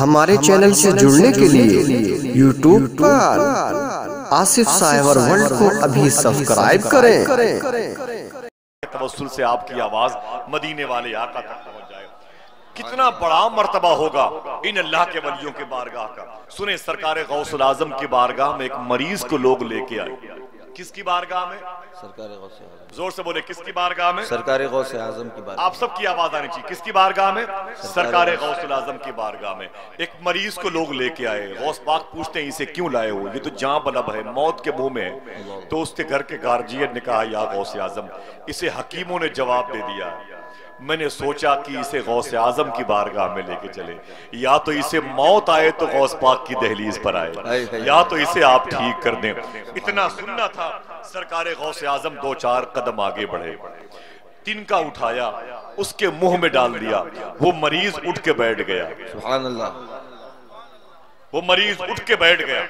ہمارے چینل سے جڑنے کے لیے یوٹیوب پر آصف سائیور ورلڈ کو ابھی سبسکرائب کریں۔ توسل سے آپ کی آواز مدینے والے آقا تک پہنچ جائے۔ کتنا بڑا مرتبہ ہوگا ان اللہ کے ولیوں کے بارگاہ کا۔ سنیں سرکار غوث العظم کی بارگاہ میں ایک مریض کو لوگ لے کے آئے۔ کس کی بارگاہ میں؟ سرکار غوث اعظم. زور سے بولے کس کی بارگاہ میں؟ سرکار غوث اعظم کی بات آپ سب کی آواز آنی چاہیے کس کی بارگاہ میں؟ سرکار غوث العظم کی بارگاہ میں. ایک مریض کو لوگ لے کے آئے غوث پاک پوچھتے ہیں اسے کیوں لائے ہو؟ یہ تو جاں بلب ہے موت کے منہ میں ہے۔ تو اس کے گھر کے گارجین نے کہا یا غوث اعظم اسے حکیموں نے جواب دے دیا۔ میں نے سوچا کہ اسے غوث اعظم کی بارگاہ میں لے کے چلے۔ یا تو اسے موت آئے تو غوث پاک کی دہلیز پر آئے یا تو اسے آپ ٹھیک کر دیں۔ اتنا سننا تھا سرکار غوث اعظم دو چار قدم آگے بڑھے۔ تن کا اٹھایا اس کے منہ میں ڈال دیا۔ وہ مریض اٹھ کے بیٹھ گیا۔ سبحان اللہ۔ وہ مریض اٹھ کے بیٹھ گیا۔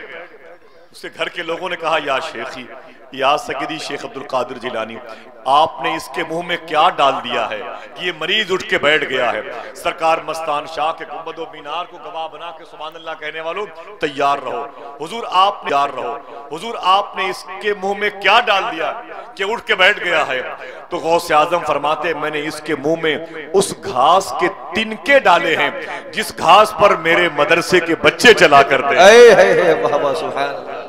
اس کے گھر کے لوگوں نے کہا یا شیخی یا سگدی شیخ عبدالقادر جیلانی، آپ نے اس کے منہ میں کیا ڈال دیا ہے؟ کہ یہ مریض اٹھ کے بیٹھ گیا ہے۔ سرکار مستان شاہ کے گنبد و مینار کو گواہ بنا کے سبحان اللہ کہنے والوں، تیار رہو۔ حضور آپ نے تیار رہو۔ حضور آپ نے اس کے منہ میں کیا ڈال دیا کہ اٹھ کے بیٹھ گیا ہے؟ تو غوث اعظم فرماتے، میں نے اس کے منہ میں اس گھاس کے تنکے ڈالے ہیں، جس گھاس پر میرے مدرسے کے بچے چلا کرتے ہیں۔ اے اے اے بابا سبحان اللہ۔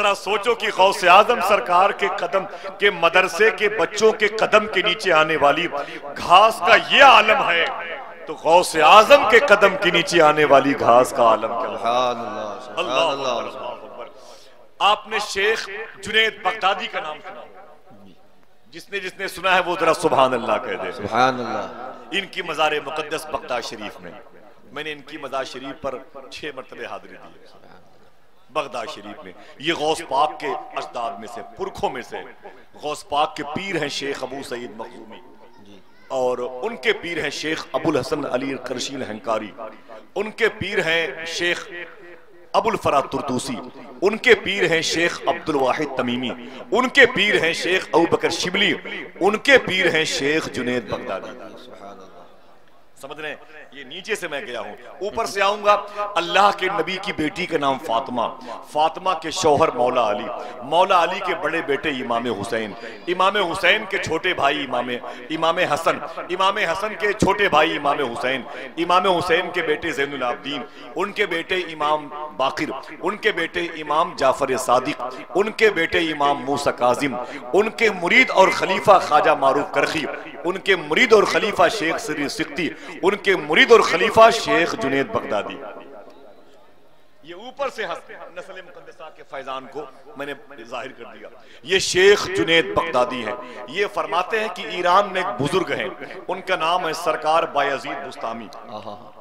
ذرا سوچو کہ غوث اعظم سرکار کے قدم کے مدرسے کے بچوں کے قدم کے نیچے آنے والی گھاس کا یہ عالم ہے تو غوث اعظم کے قدم کے نیچے آنے والی گھاس کا عالم کیا ہے؟ سبحان اللہ اللہ۔ آپ نے شیخ جنید بغدادی کا نام سنا۔ جس نے جس نے سنا ہے وہ ذرا سبحان اللہ کہہ دے۔ سبحان اللہ۔ ان کی مزار مقدس بغداد شریف میں۔ میں نے ان کی مزار شریف پر چھ مرتبہ حاضری دی۔ بغداد شریف میں۔ یہ غوث پاک کے اجداد میں سے، پرکھوں میں سے۔ غوث پاک کے پیر ہیں شیخ ابو سعید مخزومی۔ اور ان کے پیر ہیں شیخ ابو الحسن علی کرشیل ہنکاری ان کے پیر ہیں شیخ ابو الفرا ترتوسی ان کے پیر ہیں شیخ عبد الواحد تمیمی۔ ان کے پیر ہیں شیخ ابو بکر شبلی۔ ان کے پیر ہیں شیخ جنید بغدادی۔ سمجھ رہے ہیں؟ یہ نیچے سے میں گیا ہوں۔ اوپر سے آؤں گا۔ اللہ کے نبی کی بیٹی کا نام فاطمہ۔ فاطمہ کے شوہر مولا علی۔ مولا علی کے بڑے بیٹے امام حسین۔ امام حسین کے چھوٹے بھائی امام امام حسن۔ امام حسن کے چھوٹے بھائی امام حسین۔ امام حسین کے بیٹے زین العابدین۔ ان کے بیٹے امام باقر۔ ان کے بیٹے امام جعفر صادق۔ ان کے بیٹے امام موسیٰ کاظم۔ ان کے مرید اور خلیفہ خواجہ معروف کرخی۔ ان کے مرید اور خلیفہ شیخ سری سکتی ان کے مرید اور خلیفہ شیخ جنید بغدادی۔ یہ اوپر سے نسل مقدسہ کے فیضان کو میں نے ظاہر کر دیا۔ یہ شیخ جنید بغدادی ہیں۔ یہ فرماتے ہیں کہ ایران میں ایک بزرگ ہیں۔ ان کا نام ہے سرکار بایزید بستامی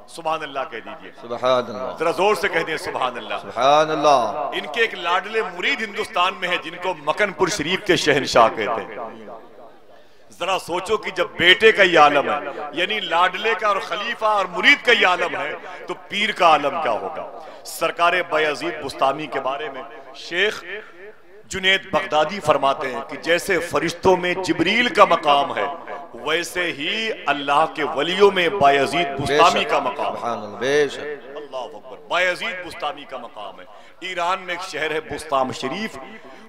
سبحان اللہ کہہ دیجیے۔ سبحان اللہ۔ ذرا زور سے کہہ دیں سبحان اللہ۔ سبحان اللہ۔ ان کے ایک لاڈلے مرید ہندوستان میں ہیں جن کو مکن پور شریف کے شہنشاہ کہتے ہیں۔ ذرا سوچو کہ جب بیٹے کا یہ عالم ہے یعنی لاڈلے کا اور خلیفہ اور مرید کا یہ عالم ہے تو پیر کا عالم کیا ہوگا؟ سرکار بیعزید بستامی کے بارے میں شیخ جنید بغدادی فرماتے ہیں کہ جیسے فرشتوں میں جبریل کا مقام ہے ویسے ہی اللہ کے ولیوں میں بیعزید بستامی کا مقام ہے۔ اللہ اکبر بایزید بستامی کا مقام ہے۔ ایران میں ایک شہر ہے بستام شریف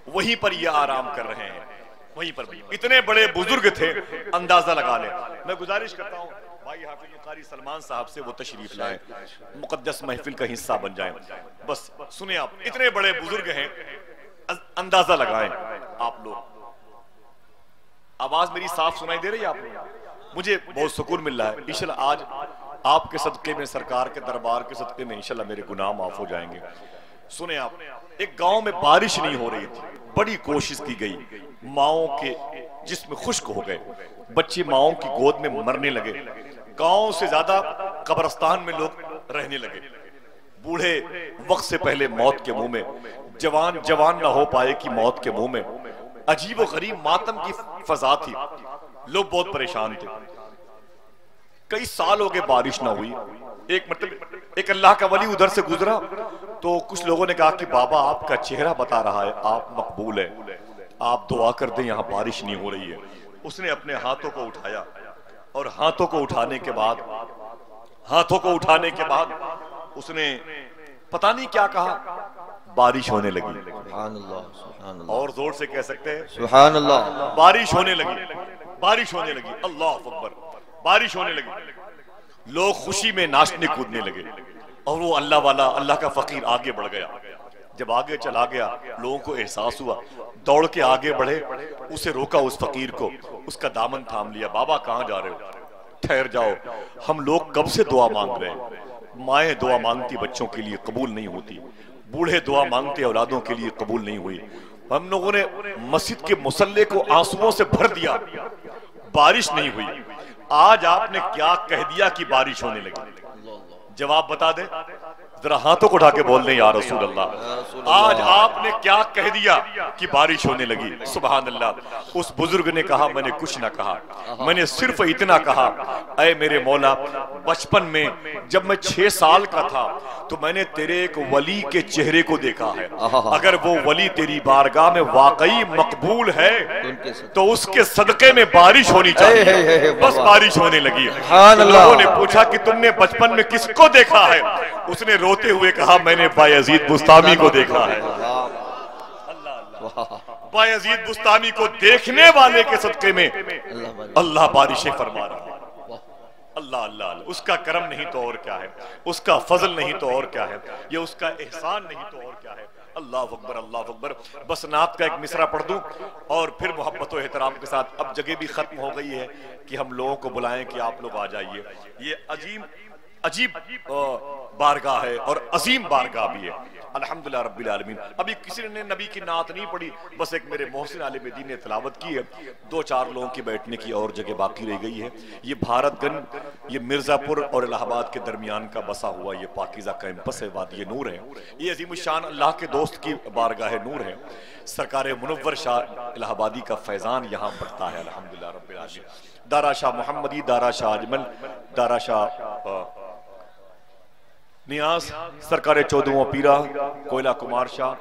وہیں پر یہ آرام کر رہے ہیں۔ وہیں پر۔ بھی اتنے بڑے بزرگ تھے، اندازہ لگا لیں۔ میں گزارش کرتا ہوں، بھائی حافظ قاری سلمان صاحب سے وہ تشریف لائیں۔ مقدس محفل کا حصہ بن جائیں۔ بس سنیں آپ، اتنے بڑے بزرگ ہیں، اندازہ لگائیں۔ آپ لوگ، آواز میری صاف سنائی دے رہی ہے آپ مجھے بہت سکون مل رہا ہے۔ انشاءاللہ آج آپ کے صدقے میں، سرکار کے دربار کے صدقے میں انشاءاللہ میرے گناہ معاف ہو جائیں گے۔ سنیں آپ، ایک گاؤں میں بارش نہیں ہو رہی تھی، بڑی کوشش کی گئی۔ ماؤں کے جسم خشک ہو گئے۔ بچے ماؤں کی گود میں مرنے لگے۔ گاؤں سے زیادہ قبرستان میں لوگ رہنے لگے۔ بوڑھے وقت سے پہلے موت کے منہ میں، جوان جوان نہ ہو پائے کہ موت کے منہ میں۔ عجیب و غریب ماتم کی فضا تھی۔ لوگ بہت پریشان تھے۔ کئی سال ہو گئے بارش نہ ہوئی۔ ایک مطلب ایک اللہ کا ولی ادھر سے گزرا۔ تو کچھ لوگوں نے کہا کہ بابا، آپ کا چہرہ بتا رہا ہے، آپ مقبول ہے آپ دعا کر دیں یہاں بارش نہیں ہو رہی ہے۔ اس نے اپنے ہاتھوں کو اٹھایا۔ اور ہاتھوں کو اٹھانے کے بعد ہاتھوں کو اٹھانے کے بعد اس نے پتہ نہیں کیا کہا بارش ہونے لگی۔ سبحان اللہ سبحان اللہ اور زور سے کہہ سکتے ہیں سبحان اللہ بارش ہونے لگی۔ بارش ہونے لگی۔ اللہ اکبر۔ بارش ہونے لگی۔ لوگ خوشی میں ناچنے کودنے لگے۔ اور وہ اللہ والا اللہ کا فقیر آگے بڑھ گیا۔ جب آگے چلا گیا، لوگوں کو احساس ہوا۔ دوڑ کے آگے بڑھے، اسے روکا اس فقیر کو۔ اس کا دامن تھام لیا۔ بابا، کہاں جا رہے ہو؟ ٹھہر جاؤ۔ ہم لوگ کب سے دعا مانگ رہے ہیں؟ مائیں دعا مانگتی بچوں کے لیے قبول نہیں ہوتی۔ بوڑھے دعا مانگتے اولادوں کے لیے قبول نہیں ہوئی۔ ہم لوگوں نے مسجد کے مسلح کو آنسوؤں سے بھر دیا۔ بارش نہیں ہوئی۔ آج آپ نے کیا کہہ دیا کہ بارش ہونے لگی؟ جواب بتا دیں۔ ذرا ہاتھوں کو اٹھا کے بول دیں یا رسول اللہ۔ آج آپ نے کیا کہہ دیا کہ بارش ہونے لگی۔ سبحان اللہ۔ اس بزرگ نے کہا میں نے کچھ نہ کہا۔ میں نے صرف اتنا کہا اے میرے مولا بچپن میں جب میں چھ سال کا تھا تو میں نے تیرے ایک ولی کے چہرے کو دیکھا ہے۔ اگر وہ ولی تیری بارگاہ میں واقعی مقبول ہے تو اس کے صدقے میں بارش ہونی چاہیے۔ بس بارش ہونے لگی۔ لوگوں نے پوچھا کہ تم نے بچپن میں کس کو دیکھا ہے؟ اس نے روتے ہوئے کہا، میں نے بایزید بستامی کو دیکھا ہے۔ بایزید بستامی کو دیکھنے والے کے صدقے میں اللہ بارشیں فرما رہا ہے۔ اللہ اللہ اللہ۔ اس کا کرم نہیں تو اور کیا ہے؟ اس کا فضل نہیں تو اور کیا ہے؟ یہ اس کا احسان نہیں تو اور کیا ہے؟ اللہ اکبر اللہ اکبر۔ بس نعت کا ایک مصرع پڑھ دوں اور پھر محبت و احترام کے ساتھ اب جگہ بھی ختم ہو گئی ہے کہ ہم لوگوں کو بلائیں کہ آپ لوگ آ جائیے۔ یہ عجیب عجیب بارگاہ ہے اور عظیم بارگاہ بھی ہے۔ الحمدللہ رب العالمین۔ ابھی کسی نے نبی کی نعت نہیں پڑھی، بس ایک میرے محسن عالم دین نے تلاوت کی ہے۔ دو چار لوگوں کی بیٹھنے کی اور جگہ باقی رہ گئی ہے۔ یہ بھارت گن، یہ مرزا پور اور الہ آباد کے درمیان کا بسا ہوا یہ پاکیزہ کیمپس ہے، وادی نور ہے۔ یہ عظیم الشان اللہ کے دوست کی بارگاہ نور ہے۔ سرکار منور شاہ الہ آبادی کا فیضان یہاں بڑھتا ہے۔ الحمدللہ رب العالمین۔ دارا شاہ محمدی، دارا شاہ اجمل، دارا شاہ نیاز سرکار چودھواں پیرا کوئلہ کمار شاہ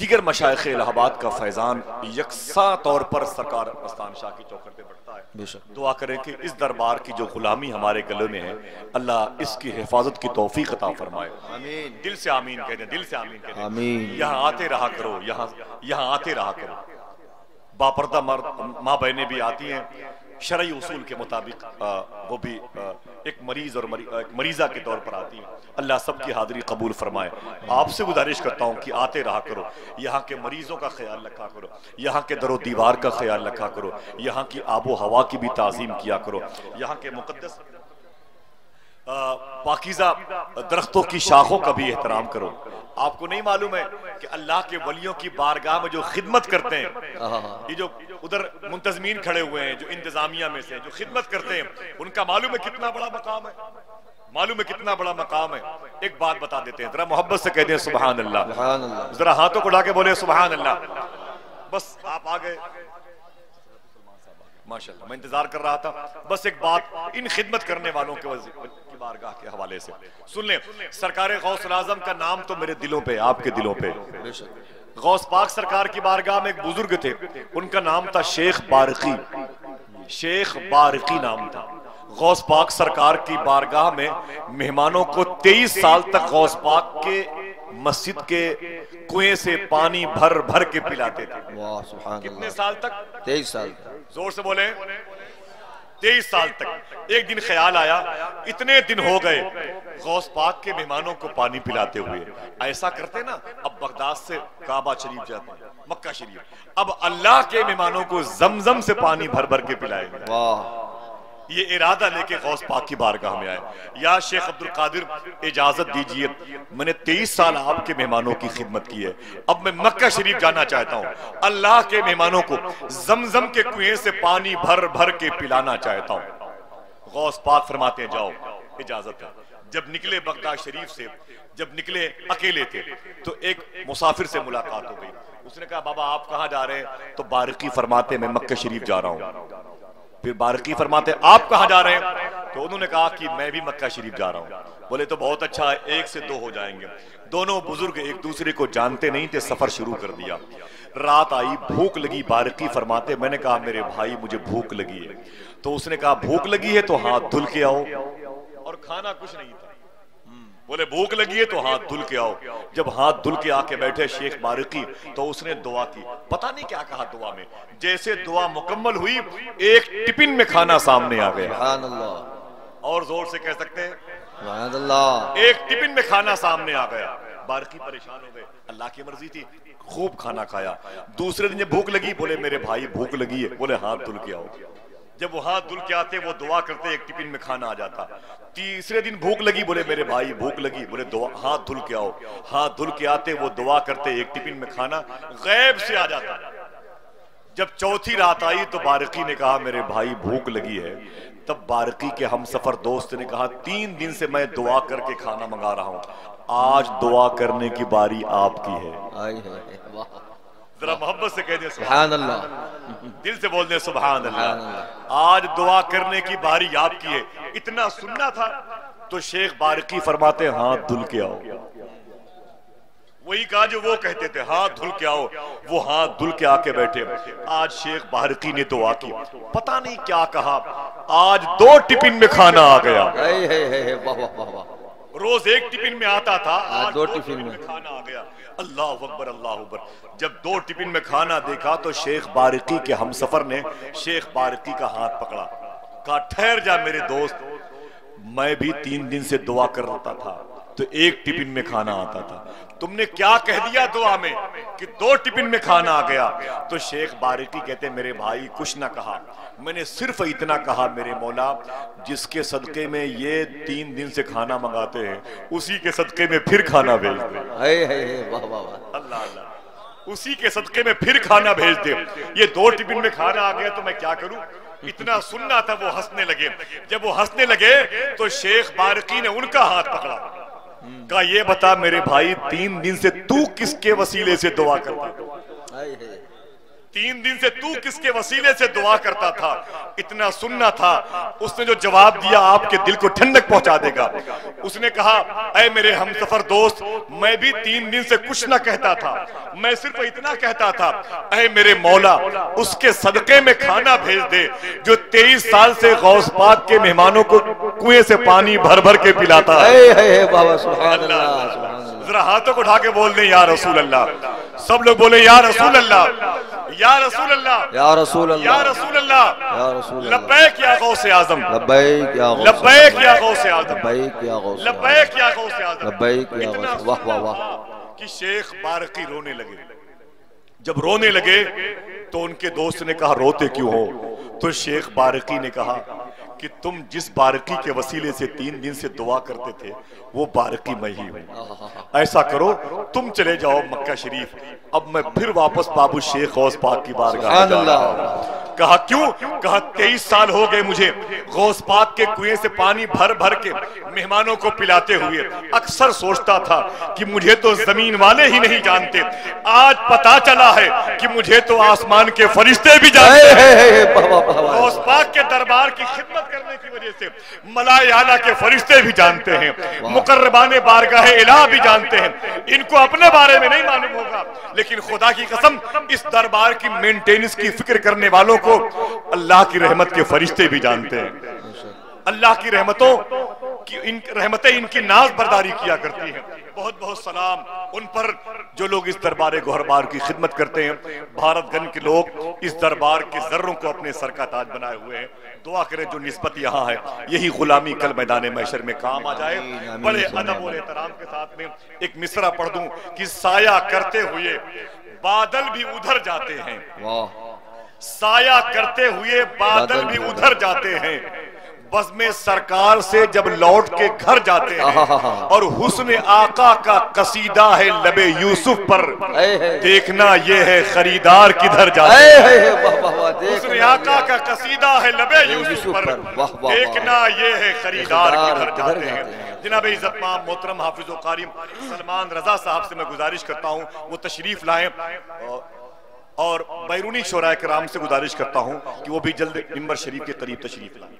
دیگر مشائخ الہ آباد کا فیضان یکساں طور پر سرکار استان شاہ کی چوکر پہ بڑھتا ہے۔ دعا کریں کہ اس دربار کی جو غلامی ہمارے گلے میں ہے اللہ اس کی حفاظت کی توفیق عطا فرمائے۔ دل سے آمین کہہ دیں دل سے آمین کہہ دیں۔ یہاں آتے رہا کرو یہاں یہاں آتے رہا کرو۔ باپردہ مرد ماں بہنیں بھی آتی ہیں۔ شرعی اصول کے مطابق وہ بھی ایک مریض اور ایک مریضہ کے طور پر آتی ہیں۔ اللہ سب کی حاضری قبول فرمائے۔ آپ سے گزارش کرتا ہوں کہ آتے رہا کرو۔ یہاں کے مریضوں کا خیال رکھا کرو۔ یہاں کے در و دیوار کا خیال رکھا کرو۔ یہاں کی آب و ہوا کی بھی تعظیم کیا کرو۔ یہاں کے مقدس پاکیزہ درختوں کی شاخوں کا بھی احترام کرو۔ آپ کو نہیں معلوم ہے کہ اللہ کے ولیوں کی بارگاہ میں جو خدمت کرتے ہیں یہ جو ادھر منتظمین کھڑے ہوئے ہیں جو انتظامیہ میں سے جو خدمت کرتے ہیں ان کا معلوم ہے کتنا بڑا مقام ہے۔ معلوم ہے کتنا بڑا مقام ہے۔ ایک بات بتا دیتے ہیں ذرا محبت سے کہہ دیں سبحان اللہ ذرا ہاتھوں کو اڑا کے بولے سبحان اللہ بس آپ آگئے۔ ماشاءاللہ میں انتظار کر رہا تھا۔ بس ایک بات ان خدمت کرنے والوں کے وزی- کی بارگاہ کے حوالے سے۔ سن لیں سرکار غوث العظم کا نام تو میرے دلوں پہ آپ کے دلوں پہ۔ غوث پاک سرکار کی بارگاہ میں ایک بزرگ تھے۔ ان کا نام تھا شیخ بارقی۔ شیخ بارقی نام تھا۔ غوث پاک سرکار کی بارگاہ میں مہمانوں کو تیئیس سال تک غوث پاک کے مسجد کے کنویں سے پانی بھر بھر کے پلاتے تھے۔ کتنے سال تک؟ تیئیس سال۔ زور سے بولیں۔ تیئیس سال تک۔ ایک دن خیال آیا، اتنے دن ہو گئے۔ غوث پاک کے مہمانوں کو پانی پلاتے ہوئے۔ ایسا کرتے نا، اب بغداد سے کعبہ شریف جاتے ہیں، مکہ شریف۔ اب اللہ کے مہمانوں کو زمزم سے پانی بھر بھر کے پلائے گا واہ۔ یہ ارادہ لے کے غوث پاک کی بارگاہ میں آئے۔ یا شیخ عبد القادر اجازت دیجیے، میں نے تیئیس سال آپ کے مہمانوں کی خدمت کی ہے۔ اب میں مکہ شریف جانا چاہتا ہوں۔ اللہ کے مہمانوں کو زمزم کے کنویں سے پانی بھر بھر کے پلانا چاہتا ہوں۔ غوث پاک فرماتے ہیں، جاؤ، اجازت ہے۔ جب نکلے بغداد شریف سے، جب نکلے اکیلے تھے، تو ایک مسافر سے ملاقات ہو گئی۔ اس نے کہا، بابا، آپ کہاں جا رہے ہیں؟ تو بارقی فرماتے ہیں، میں مکہ شریف جا رہا ہوں۔ پھر بارقی فرماتے ہیں، آپ کہاں جا رہے ہیں؟ تو انہوں نے کہا کہ میں بھی مکہ شریف جا رہا ہوں۔ بولے تو بہت اچھا ہے، ایک سے دو ہو جائیں گے۔ دونوں بزرگ ایک دوسرے کو جانتے نہیں تھے، سفر شروع کر دیا۔ رات آئی، بھوک لگی بارقی فرماتے میں نے کہا، میرے بھائی، مجھے بھوک لگی ہے۔ تو اس نے کہا، بھوک لگی ہے تو ہاتھ دھل کے آؤ۔ اور کھانا کچھ نہیں تھا۔ بولے بھوک لگی ہے تو ہاتھ دھل کے آؤ۔ جب ہاتھ دھل کے آ کے بیٹھے شیخ بارقی تو اس نے دعا کی۔ پتا نہیں کیا کہا دعا میں۔ جیسے دعا مکمل ہوئی ایک ٹپن میں کھانا سامنے آ گیا۔ اور زور سے کہہ سکتے ہیں ایک ٹفن میں کھانا سامنے آ گیا۔ بارکی پریشان ہو گئے۔ اللہ کی مرضی تھی خوب کھانا کھایا۔ دوسرے دن جب بھوک لگی بولے میرے بھائی بھوک لگی ہے۔ بولے ہاتھ دھل کے آؤ۔ جب وہ ہاتھ دھل کے آتے، وہ دعا کرتے، ایک ٹفن میں کھانا آ جاتا۔ تیسرے دن بھوک لگی بولے میرے بھائی، بھوک لگی بولے دعا، ہاتھ دھل کے آؤ۔ ہاتھ دھل کے آتے، وہ دعا کرتے، ایک ٹفن میں کھانا غیب سے آ جاتا۔ جب چوتھی رات آئی تو بارقی نے کہا، میرے بھائی، بھوک لگی ہے۔ تب بارقی کے ہم سفر دوست نے کہا، تین دن سے میں دعا کر کے کھانا منگا رہا ہوں۔ آج دعا کرنے کی باری آپ کی ہے۔ آئی ہے۔ واہ۔ ذرا محبت سے کہہ دیں سبحان اللہ۔ دل سے بول دیں سبحان اللہ۔ آج دعا کرنے کی باری آپ کی ہے۔ اتنا سننا تھا تو شیخ بارقی فرماتے ہاتھ دھل کے آؤ۔ وہی کہا جو وہ کہتے تھے ہاتھ دھل کے آؤ۔ وہ ہاتھ دھل کے آ کے بیٹھے۔ آج شیخ بارقی نے دعا کی۔ پتا نہیں کیا کہا۔ آج دو ٹپن میں کھانا آ گیا۔ روز ایک ٹفن میں آتا تھا آج دو میں۔ میں کھانا آ گیا۔ اللہ اکبر اللہ اکبر۔ جب دو ٹفن میں کھانا دیکھا تو شیخ بارقی کے ہم سفر نے شیخ بارقی کا ہاتھ پکڑا۔ کہا، ٹھہر جا میرے دوست، میں بھی تین دن سے دعا کر رہا تھا تو ایک ٹفن میں کھانا آتا تھا۔ تم نے کیا کہہ دیا دعا میں کہ دو ٹفن میں کھانا آ گیا؟ تو شیخ بارقی کہتے میرے بھائی کچھ نہ کہا۔ میں نے صرف اتنا کہا میرے مولا جس کے صدقے میں یہ تین دن سے کھانا منگاتے ہیں اسی کے صدقے میں پھر کھانا بھیج دے۔ اللہ اللہ۔ اسی کے صدقے میں پھر کھانا بھیج دے۔ یہ دو ٹفن میں کھانا آ گیا تو میں کیا کروں؟ اتنا سننا تھا وہ ہنسنے لگے۔ جب وہ ہنسنے لگے تو شیخ بارقی نے ان کا ہاتھ پکڑا۔ کہا یہ بتا میرے بھائی، تین دن سے تو کس کے وسیلے سے دعا کرتا ہے؟ تین دن سے تو کس کے وسیلے سے دعا کرتا تھا؟ اتنا سننا تھا۔ اس نے جو جواب دیا آپ کے دل کو ٹھنڈک پہنچا دے گا۔ اس نے کہا اے میرے ہم سفر دوست میں بھی تین دن سے کچھ نہ کہتا تھا۔ میں صرف اتنا کہتا تھا اے میرے مولا اس کے صدقے میں کھانا بھیج دے جو تیئیس سال سے غوث پاک کے مہمانوں کو کنویں سے پانی بھر بھر کے پلاتا ہے۔ ذرا ہاتھوں کو اٹھا کے بول دیں یا رسول اللہ۔ سب لوگ بولے یا رسول اللہ۔ یا رسول اللہ یا رسول یا اللہ رسول اللہ یا رسول اللہ۔ لبیک یا غوث اعظم۔ لبیک یا غوث لبیک یا غوث اعظم۔ لبیک یا غوث لبیک یا غوث اعظم۔ لبیک یا غوث واہ واہ واہ۔ کہ شیخ بارقی رونے لگے۔ جب رونے لگے تو ان کے دوست نے کہا روتے کیوں ہو؟ تو شیخ بارقی نے کہا کہ تم جس بارقی کے وسیلے سے تین دن سے دعا کرتے تھے وہ بارقی میں ہی ہوں۔ ایسا کرو تم چلے جاؤ مکہ شریف۔ اب میں پھر واپس بابو شیخ غوث پاک کی بارگاہ جا رہا ہوں۔ کہا کیوں؟ کہا تیئیس سال ہو گئے مجھے غوث پاک کے کنویں سے پانی بھر بھر کے مہمانوں کو پلاتے ہوئے۔ اکثر سوچتا تھا کہ مجھے تو زمین والے ہی نہیں جانتے۔ آج پتا چلا ہے کہ مجھے تو آسمان کے فرشتے بھی جانتے ہیں۔ غوث پاک کے دربار کی خدمت کرنے کی وجہ سے ملائے اعلیٰ کے فرشتے بھی جانتے ہیں۔ مقربان بارگاہ الہ بھی جانتے ہیں۔ ان کو اپنے بارے میں نہیں معلوم ہوگا لیکن خدا کی قسم اس دربار کی مینٹیننس کی فکر کرنے والوں کو اللہ کی رحمت کے فرشتے بھی جانتے ہیں۔ اللہ کی رحمتوں کی ان رحمتیں ان کی ناز برداری کیا کرتی ہیں۔ بہت بہت سلام۔ ان پر جو لوگ اس دربار گوہربار کی خدمت کرتے ہیں بھارت گن کے لوگ اس دربار کے ذروں کو اپنے سر کا تاج بنائے ہوئے ہیں۔ دعا کریں جو نسبت یہاں ہے یہی غلامی کل میدان محشر میں کام آ جائے۔ بڑے ادب اور احترام کے ساتھ میں ایک مصرع پڑھ دوں کہ سایہ کرتے ہوئے بادل بھی ادھر جاتے ہیں۔ واہ۔ سایہ کرتے ہوئے بادل بھی ادھر جاتے ہیں۔ میں سرکار سے جب لوٹ کے گھر جاتے ہیں اور حسن آقا کا قصیدہ ہے لبے یوسف پر دیکھنا یہ ہے خریدار کدھر جاتے ہیں۔ حسن آقا کا قصیدہ ہے لبے یوسف پر۔ دیکھنا یہ ہے خریدار کدھر جاتے ہیں۔ جناب عزت مام محترم حافظ و قارم سلمان رضا صاحب سے میں گزارش کرتا ہوں وہ تشریف لائیں۔ اور بیرونی شورائے کرام سے گزارش کرتا ہوں کہ وہ بھی جلد ممبر شریف کے قریب تشریف لائیں۔